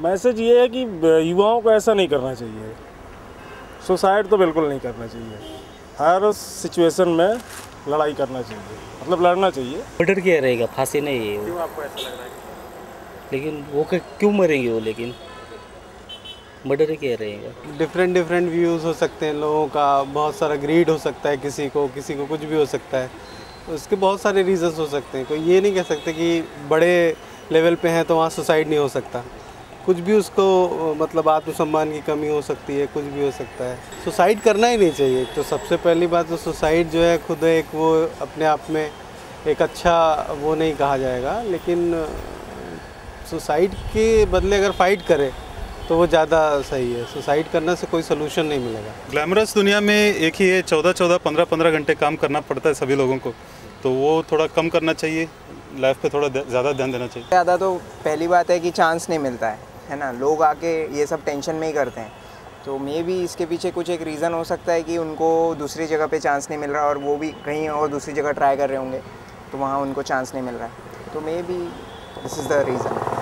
Message ये है कि युवाओं को ऐसा नहीं करना चाहिए। सुसाइड तो बिल्कुल नहीं करना चाहिए। हर सिचुएशन में लड़ाई करना चाहिए। मतलब लड़ना चाहिए। मर्डर किया रहेगा फांसी नहीं है वो। क्यों आपको ऐसा लग रहा है? लेकिन वो क्यों मरेंगे वो लेकिन? मर्डर किया रहेगा। डिफरेंट डिफरेंट व्यूज़ हो सकते हैं लोगों का। बहुत सारा ग्रीड हो सकता है किसी को किसी को कुछ भी हो सकता है। उसके बहुत सारे रीजंस हो सकते हैं। कोई ये नहीं कह सकते कि बड़े लेवल पे हैं तो वहाँ सुसाइड नहीं हो सकता। कुछ भी उसको मतलब आत्मसम्मान की कमी हो सकती है कुछ भी हो सकता है। सुसाइड करना ही नहीं चाहिए। तो सबसे पहली बात तो सुसाइड जो है खुद एक वो अपने आप में एक अच्छा वो नहीं कहा जाएगा। लेकिन सुसाइड के बदले अगर फाइट करे तो वो ज़्यादा सही है। सुसाइड करने से कोई सोल्यूशन नहीं मिलेगा। ग्लैमरस दुनिया में एक ही है चौदह चौदह पंद्रह पंद्रह घंटे काम करना पड़ता है सभी लोगों को। तो वो थोड़ा कम करना चाहिए लाइफ पे थोड़ा ज़्यादा ध्यान देना चाहिए। ज़्यादा तो पहली बात है कि चांस नहीं मिलता है। है ना, लोग आके ये सब टेंशन में ही करते हैं। तो मे भी इसके पीछे कुछ एक रीज़न हो सकता है कि उनको दूसरी जगह पे चांस नहीं मिल रहा और वो भी कहीं और दूसरी जगह ट्राई कर रहे होंगे तो वहाँ उनको चांस नहीं मिल रहा है। तो मे भी दिस इज़ द रीज़न